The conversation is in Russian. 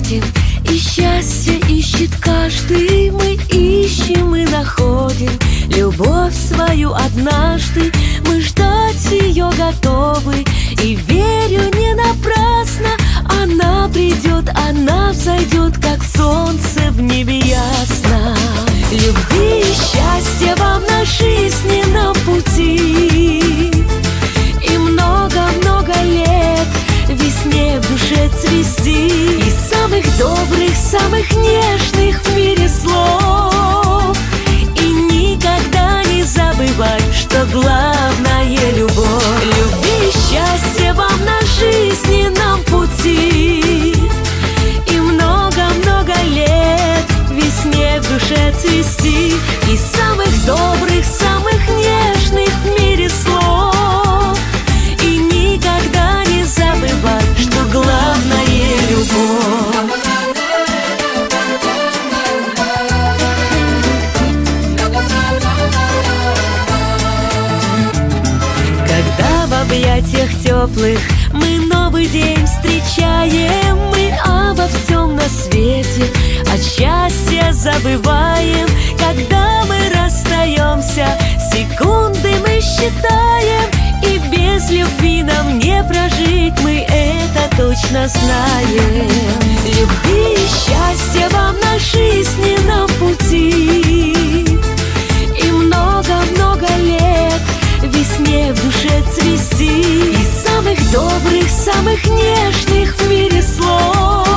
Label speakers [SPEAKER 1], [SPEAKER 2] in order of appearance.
[SPEAKER 1] находим. И счастье ищет каждый Мы ищем и находим. Любовь свою однажды Мы ждать ее готовы. И их нет. объятиях теплых. Мы новый день встречаем Мы обо всем на свете. От счастья забываем Когда мы расстаемся. Секунды мы считаем И без любви нам не прожить. Мы это точно знаем. Самых добрых, самых нежных в мире слов.